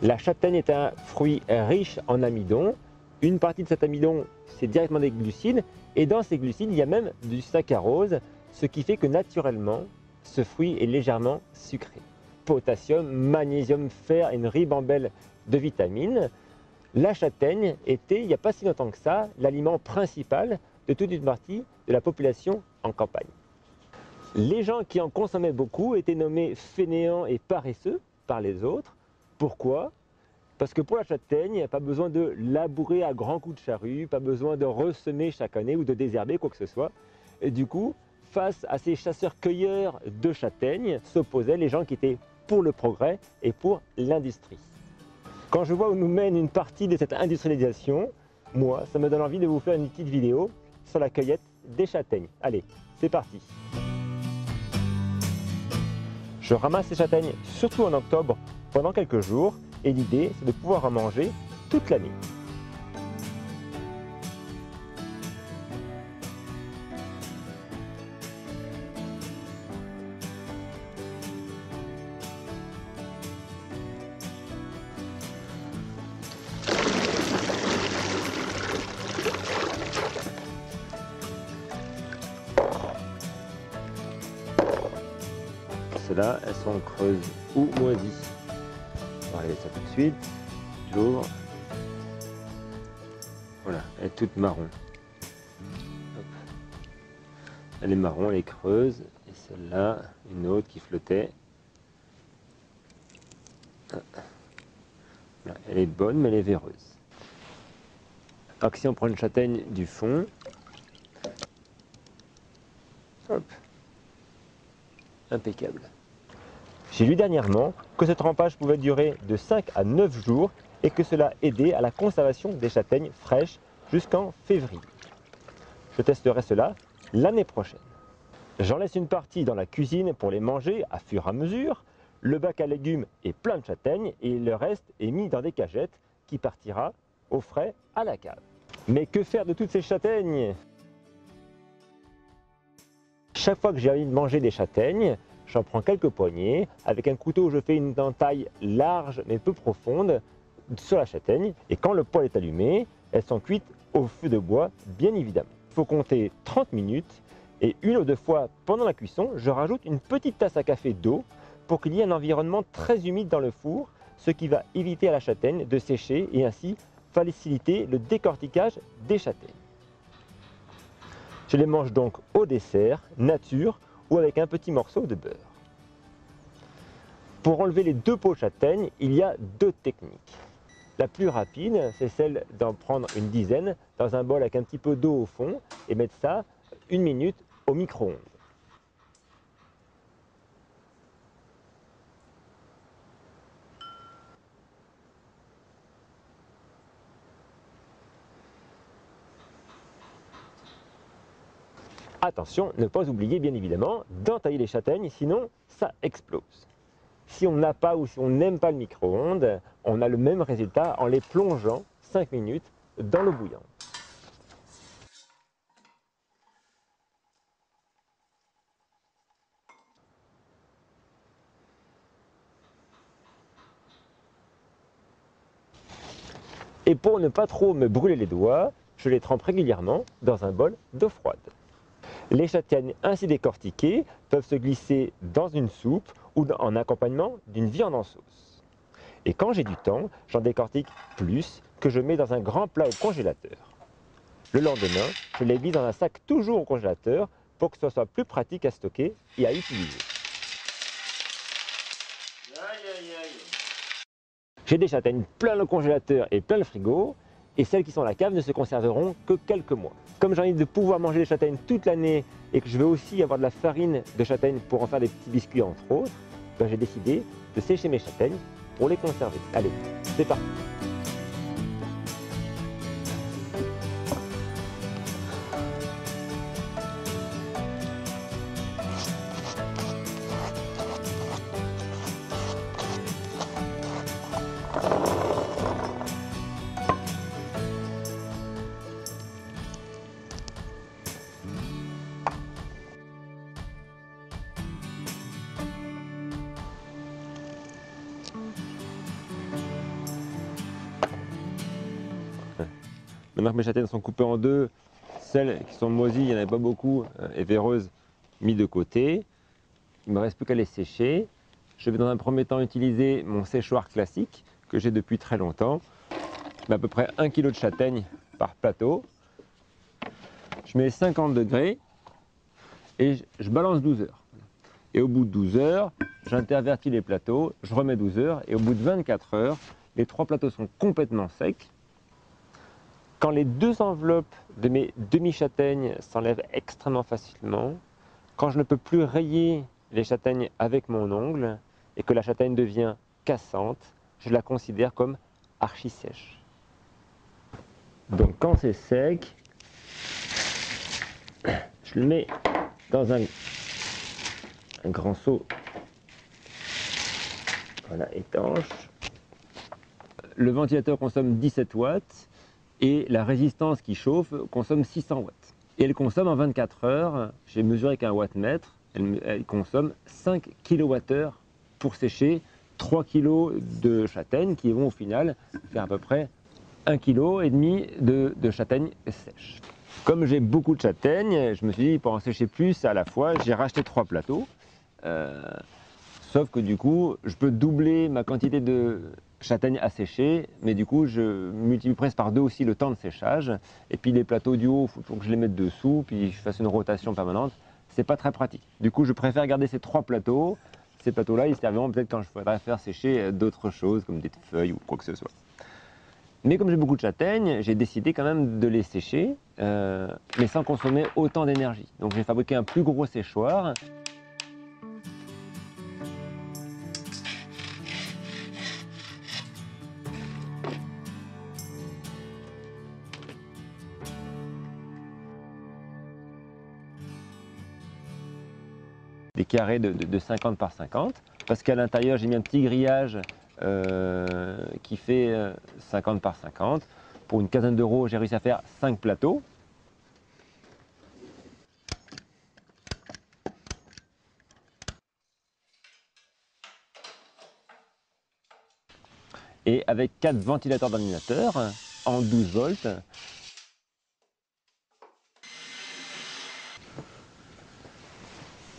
La châtaigne est un fruit riche en amidon. Une partie de cet amidon, c'est directement des glucides. Et dans ces glucides, il y a même du saccharose, ce qui fait que naturellement, ce fruit est légèrement sucré. Potassium, magnésium, fer et une ribambelle de vitamines. La châtaigne était, il n'y a pas si longtemps que ça, l'aliment principal de toute une partie de la population en campagne. Les gens qui en consommaient beaucoup étaient nommés fainéants et paresseux par les autres. Pourquoi? Parce que pour la châtaigne, il n'y a pas besoin de labourer à grands coups de charrue, pas besoin de ressemer chaque année ou de désherber quoi que ce soit. Et du coup, face à ces chasseurs-cueilleurs de châtaignes, s'opposaient les gens qui étaient pour le progrès et pour l'industrie. Quand je vois où nous mène une partie de cette industrialisation, moi, ça me donne envie de vous faire une petite vidéo sur la cueillette des châtaignes. Allez, c'est parti Je ramasse les châtaignes surtout en octobre pendant quelques jours et l'idée c'est de pouvoir en manger toute l'année. Celles-là, elles sont creuses ou moisies. Ça tout de suite. J'ouvre. Voilà, elle est toute marron. Elle est marron, elle est creuse. Et celle-là, une autre qui flottait. Voilà, elle est bonne, mais elle est véreuse. Alors que si on prend une châtaigne du fond, impeccable. J'ai lu dernièrement que ce trempage pouvait durer de 5 à 9 jours et que cela aidait à la conservation des châtaignes fraîches jusqu'en février. Je testerai cela l'année prochaine. J'en laisse une partie dans la cuisine pour les manger à fur et à mesure. Le bac à légumes est plein de châtaignes et le reste est mis dans des cagettes qui partira au frais à la cave. Mais que faire de toutes ces châtaignes? Chaque fois que j'ai envie de manger des châtaignes, j'en prends quelques poignées. Avec un couteau, je fais une taille large mais peu profonde sur la châtaigne. Et quand le poêle est allumé, elles sont cuites au feu de bois, bien évidemment. Il faut compter 30 minutes et une ou deux fois pendant la cuisson, je rajoute une petite tasse à café d'eau pour qu'il y ait un environnement très humide dans le four, ce qui va éviter à la châtaigne de sécher et ainsi faciliter le décortiquage des châtaignes. Je les mange donc au dessert, nature ou avec un petit morceau de beurre. Pour enlever les deux peaux de châtaigne, il y a deux techniques. La plus rapide, c'est celle d'en prendre une dizaine dans un bol avec un petit peu d'eau au fond et mettre ça une minute au micro-ondes. Attention, ne pas oublier bien évidemment d'entailler les châtaignes, sinon ça explose. Si on n'a pas ou si on n'aime pas le micro-ondes, on a le même résultat en les plongeant 5 minutes dans l'eau bouillante. Et pour ne pas trop me brûler les doigts, je les trempe régulièrement dans un bol d'eau froide. Les châtaignes ainsi décortiquées peuvent se glisser dans une soupe ou en accompagnement d'une viande en sauce. Et quand j'ai du temps, j'en décortique plus que je mets dans un grand plat au congélateur. Le lendemain, je les glisse dans un sac toujours au congélateur pour que ce soit plus pratique à stocker et à utiliser. J'ai des châtaignes plein le congélateur et plein le frigo, et celles qui sont à la cave ne se conserveront que quelques mois. Comme j'ai envie de pouvoir manger des châtaignes toute l'année et que je veux aussi avoir de la farine de châtaigne pour en faire des petits biscuits entre autres, ben j'ai décidé de sécher mes châtaignes pour les conserver. Allez, c'est parti Maintenant que mes châtaignes sont coupées en deux, celles qui sont moisies, il n'y en avait pas beaucoup, euh, et véreuses, mis de côté. Il ne me reste plus qu'à les sécher. Je vais dans un premier temps utiliser mon séchoir classique que j'ai depuis très longtemps. À peu près 1 kg de châtaignes par plateau. Je mets 50 degrés et je balance 12 heures. Et au bout de 12 heures, j'intervertis les plateaux, je remets 12 heures et au bout de 24 heures, les trois plateaux sont complètement secs. Quand les deux enveloppes de mes demi-châtaignes s'enlèvent extrêmement facilement, quand je ne peux plus rayer les châtaignes avec mon ongle et que la châtaigne devient cassante, je la considère comme archi sèche. Donc quand c'est sec, je le mets dans un, un grand seau voilà, étanche. Le ventilateur consomme 17 watts et la résistance qui chauffe consomme 600 watts. Et elle consomme en 24 heures, j'ai mesuré qu'un wattmètre, elle, elle, consomme 5 kWh pour sécher 3 kg de châtaignes qui vont au final faire à peu près 1 kg de, de châtaignes sèches. Comme j'ai beaucoup de châtaignes, je me suis dit pour en sécher plus à la fois, j'ai racheté trois plateaux. Euh, sauf que du coup, je peux doubler ma quantité de châtaignes à sécher, mais du coup, je multiplie presque par deux aussi le temps de séchage. Et puis les plateaux du haut, il faut que je les mette dessous, puis je fasse une rotation permanente. C'est pas très pratique. Du coup, je préfère garder ces trois plateaux. Ces plateaux-là, ils serviront peut-être quand je voudrais faire sécher d'autres choses, comme des feuilles ou quoi que ce soit. Mais comme j'ai beaucoup de châtaignes, j'ai décidé quand même de les sécher, euh, mais sans consommer autant d'énergie. Donc j'ai fabriqué un plus gros séchoir. Carrés de, de, de 50 par 50, parce qu'à l'intérieur j'ai mis un petit grillage euh, qui fait 50 par 50. Pour une quinzaine d'euros, j'ai réussi à faire 5 plateaux. Et avec 4 ventilateurs d'ordinateur en 12 volts,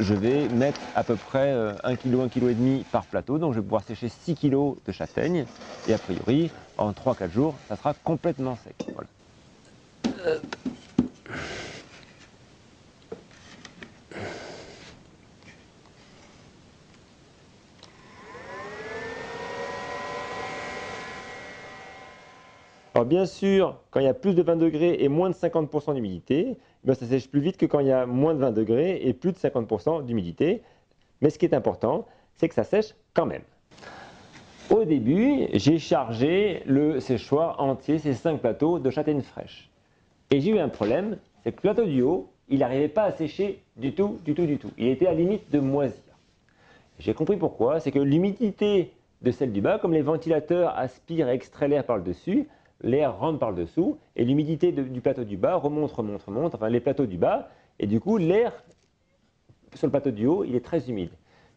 je vais mettre à peu près 1 kg, 1 kg et demi par plateau. Donc je vais pouvoir sécher 6 kg de châtaignes. Et a priori, en 3-4 jours, ça sera complètement sec. Voilà. Alors bien sûr, quand il y a plus de 20 degrés et moins de 50% d'humidité, eh ça sèche plus vite que quand il y a moins de 20 degrés et plus de 50% d'humidité. Mais ce qui est important, c'est que ça sèche quand même. Au début, j'ai chargé le séchoir entier, ces 5 plateaux de châtaignes fraîches. Et j'ai eu un problème, c'est que le plateau du haut, il n'arrivait pas à sécher du tout, du tout, du tout. Il était à la limite de moisir. J'ai compris pourquoi, c'est que l'humidité de celle du bas, comme les ventilateurs aspirent et extraient l'air par le dessus, l'air rentre par le dessous et l'humidité du plateau du bas remonte, remonte, remonte, enfin les plateaux du bas, et du coup l'air sur le plateau du haut, il est très humide.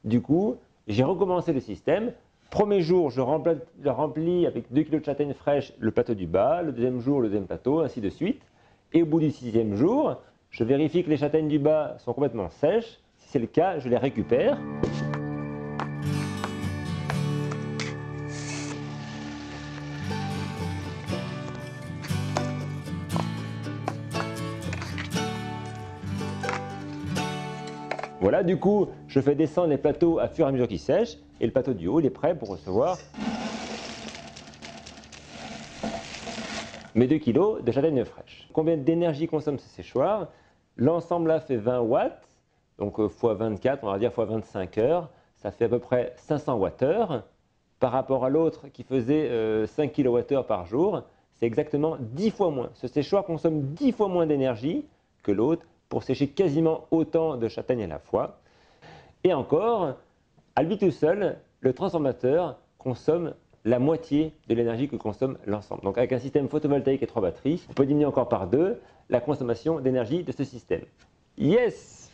Du coup, j'ai recommencé le système. Premier jour, je remplis, je remplis avec 2 kg de châtaignes fraîches le plateau du bas, le deuxième jour, le deuxième plateau, ainsi de suite. Et au bout du sixième jour, je vérifie que les châtaignes du bas sont complètement sèches. Si c'est le cas, je les récupère. Voilà, du coup, je fais descendre les plateaux à fur et à mesure qu'ils sèchent, et le plateau du haut, il est prêt pour recevoir mes 2 kg de châtaignes fraîches. Combien d'énergie consomme ce séchoir? L'ensemble là fait 20 watts, donc x euh, 24, on va dire x 25 heures, ça fait à peu près 500 Wh. Par rapport à l'autre qui faisait 5 kWh par jour, c'est exactement 10 fois moins. Ce séchoir consomme 10 fois moins d'énergie que l'autre pour sécher quasiment autant de châtaignes à la fois. Et encore, à lui tout seul, le transformateur consomme la moitié de l'énergie que consomme l'ensemble. Donc avec un système photovoltaïque et trois batteries, on peut diminuer encore par deux la consommation d'énergie de ce système. Yes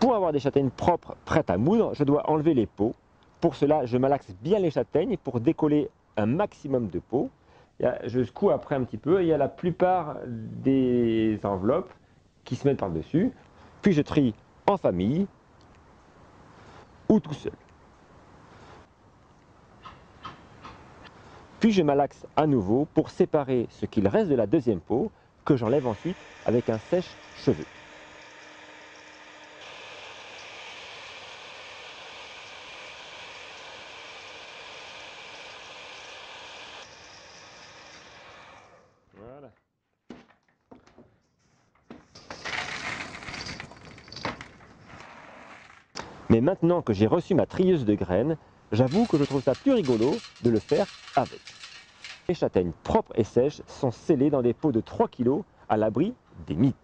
Pour avoir des châtaignes propres prêtes à moudre, je dois enlever les pots Pour cela, je malaxe bien les châtaignes pour décoller un maximum de peau. Je secoue après un petit peu. Il y a la plupart des enveloppes qui se mettent par-dessus. Puis je trie en famille ou tout seul. Puis je malaxe à nouveau pour séparer ce qu'il reste de la deuxième peau que j'enlève ensuite avec un sèche-cheveux. Voilà. Mais maintenant que j'ai reçu ma trieuse de graines, j'avoue que je trouve ça plus rigolo de le faire avec. Les châtaignes propres et sèches sont scellées dans des pots de 3 kg à l'abri des mites.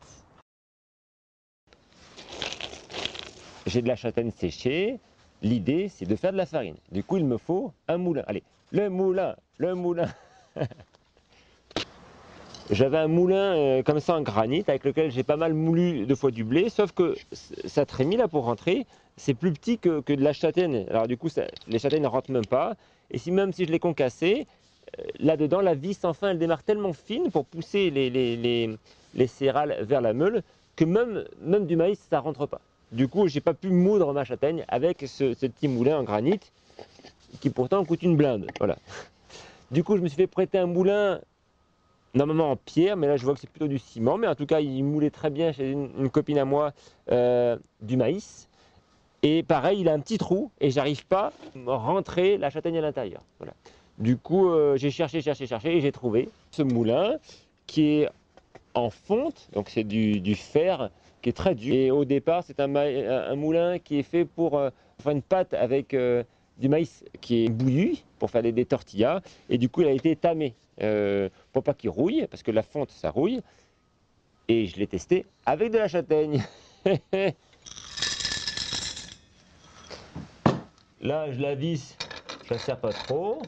J'ai de la châtaigne séchée. L'idée, c'est de faire de la farine. Du coup, il me faut un moulin. Allez, le moulin, le moulin. J'avais un moulin euh, comme ça en granit avec lequel j'ai pas mal moulu deux fois du blé, sauf que ça trémit là pour rentrer. C'est plus petit que, de la châtaigne. Alors du coup, les châtaignes ne rentrent même pas. Et si même si je les concassais, euh, là-dedans, la vis enfin, elle démarre tellement fine pour pousser les, les, cérales vers la meule que même, même du maïs, ça rentre pas. Du coup, j'ai pas pu moudre ma châtaigne avec ce, ce, petit moulin en granit qui pourtant coûte une blinde. Voilà. Du coup, je me suis fait prêter un moulin normalement en pierre, mais là je vois que c'est plutôt du ciment. Mais en tout cas, il moulait très bien chez une, copine à moi euh, du maïs. Et pareil, il a un petit trou et j'arrive pas à rentrer la châtaigne à l'intérieur. Voilà. Du coup, euh, j'ai cherché, cherché, cherché et j'ai trouvé ce moulin qui est en fonte, donc c'est du, fer qui est très dur. Et au départ, c'est un, moulin qui est fait pour euh, faire une pâte avec du maïs qui est bouilli pour faire des, tortillas. Et du coup, il a été tamé euh, pour pas qu'il rouille, parce que la fonte, ça rouille. Et je l'ai testé avec de la châtaigne. Là, je la visse, je la serre pas trop.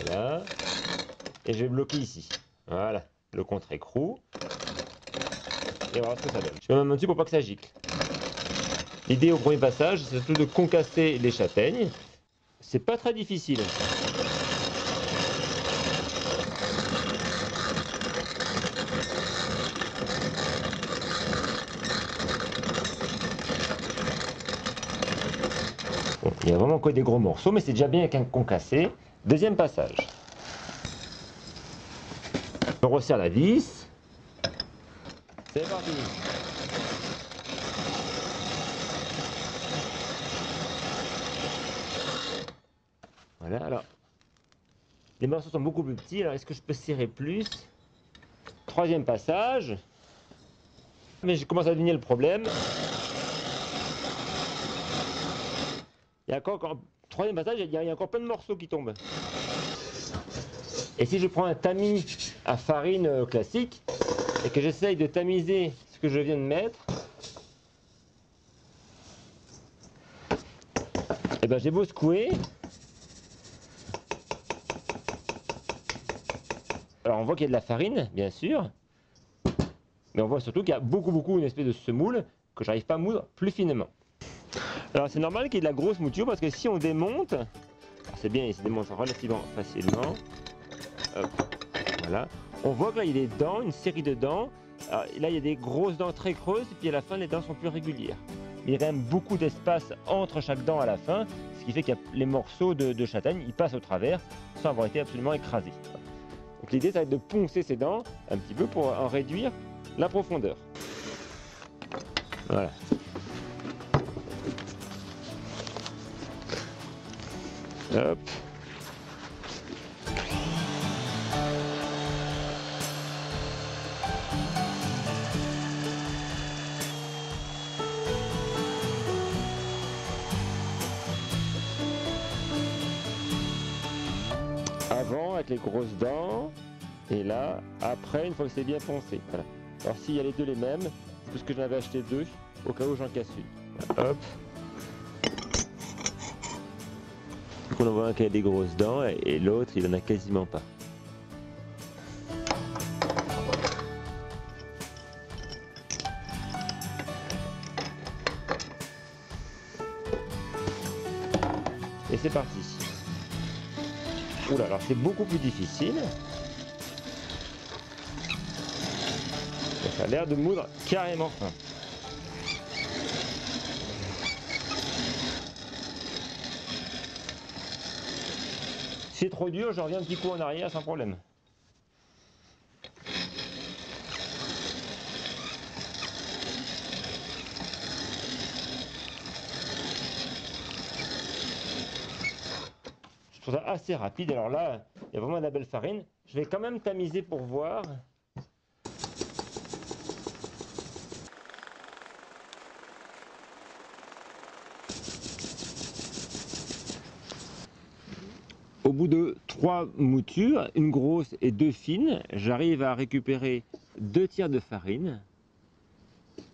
Voilà. Et je vais bloquer ici. Voilà, le contre-écrou. Et voilà ce que ça donne. Je mets ma main dessus pour pas que ça gicle. L'idée au premier passage, c'est surtout de concasser les châtaignes. C'est pas très difficile. il y a vraiment que des gros morceaux, mais c'est déjà bien avec un concassé. Deuxième passage. On resserre la vis. C'est parti. Voilà, alors, les morceaux sont beaucoup plus petits, alors est-ce que je peux serrer plus? Troisième passage. Mais je commence à deviner le problème. Il y a encore, troisième passage, il y a encore plein de morceaux qui tombent. Et si je prends un tamis à farine euh, classique et que j'essaye de tamiser ce que je viens de mettre, et eh ben j'ai beau secouer, on voit qu'il y a de la farine, bien sûr, mais on voit surtout qu'il y a beaucoup, beaucoup une espèce de semoule que j'arrive pas à moudre plus finement. Alors c'est normal qu'il y ait de la grosse mouture parce que si on démonte, c'est bien, il se démonte relativement facilement. voilà. On voit que là il y a des dents, une série de dents. là il y a des grosses dents très creuses et puis à la fin les dents sont plus régulières. il y a quand même beaucoup d'espace entre chaque dent à la fin, ce qui fait que les morceaux de, de châtaigne ils passent au travers sans avoir été absolument écrasés. L'idée, ça va être de poncer ses dents un petit peu pour en réduire la profondeur. Voilà. Hop. les grosses dents. Et là, après, une fois que c'est bien foncé. Voilà. Alors s'il y a les deux les mêmes, c'est parce que j'en avais acheté deux, au cas où j'en casse une. Hop. On en voit un qui a des grosses dents et, et l'autre il en a quasiment pas. Et c'est parti. Oula, alors c'est beaucoup plus difficile. Ça a l'air de moudre carrément. C'est trop dur, je reviens un petit coup en arrière sans problème. Assez rapide. Alors là, il y a vraiment de la belle farine. Je vais quand même tamiser pour voir. Au bout de trois moutures, une grosse et deux fines, j'arrive à récupérer deux tiers de farine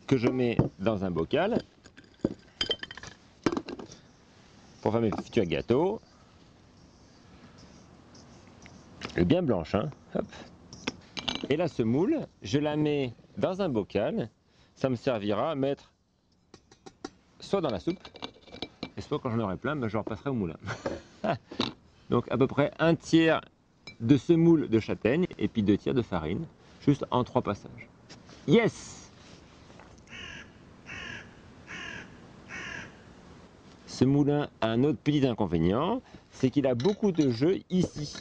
que je mets dans un bocal pour faire mes futurs gâteaux. Est bien blanche, hein Et la semoule, je la mets dans un bocal. Ça me servira à mettre soit dans la soupe, et soit quand j'en aurai plein, ben, je repasserai au moulin. Donc à peu près un tiers de semoule de châtaigne et puis deux tiers de farine, juste en trois passages. Yes Ce moulin a un autre petit inconvénient, c'est qu'il a beaucoup de jeux ici.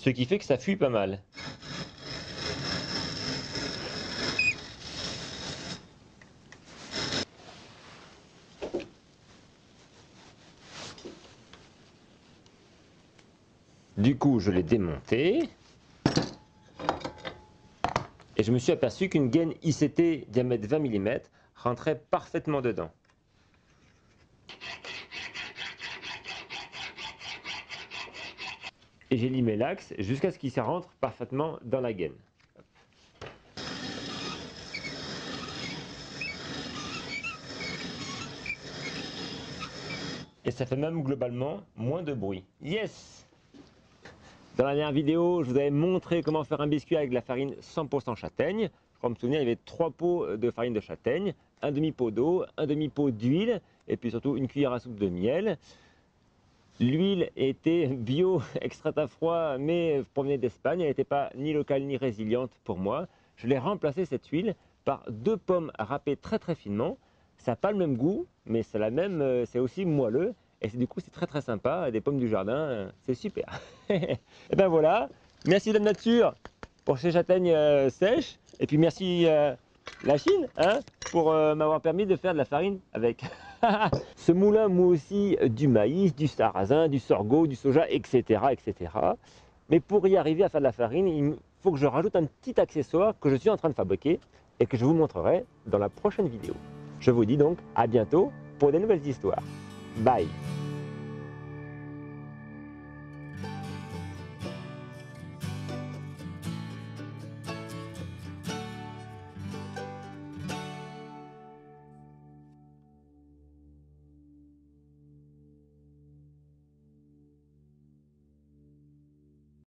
Ce qui fait que ça fuit pas mal. Du coup, je l'ai démonté. Et je me suis aperçu qu'une gaine ICT diamètre 20 mm rentrait parfaitement dedans. Et j'ai limé l'axe jusqu'à ce qu'il se rentre parfaitement dans la gaine. Et ça fait même globalement moins de bruit. Yes dans la dernière vidéo, je vous avais montré comment faire un biscuit avec de la farine 100% châtaigne. Je crois me souvenir, il y avait trois pots de farine de châtaigne, un demi-pot d'eau, un demi-pot d'huile et puis surtout une cuillère à soupe de miel. L'huile était bio, extraite à froid, mais provenait d'Espagne. Elle n'était pas ni locale ni résiliente pour moi. Je l'ai remplacé cette huile par deux pommes râpées très très finement. Ça n'a pas le même goût, mais c'est la même, euh, c'est aussi moelleux et du coup, c'est très très sympa. Des pommes du jardin, euh, c'est super. et ben voilà. Merci la nature pour ces châtaignes euh, sèches. Et puis merci la Chine hein, pour m'avoir permis de faire de la farine avec. Ce moulin moi aussi du maïs, du sarrasin, du sorgho, du soja, etc., etc. Mais pour y arriver à faire de la farine, il faut que je rajoute un petit accessoire que je suis en train de fabriquer et que je vous montrerai dans la prochaine vidéo. Je vous dis donc à bientôt pour des nouvelles histoires. Bye.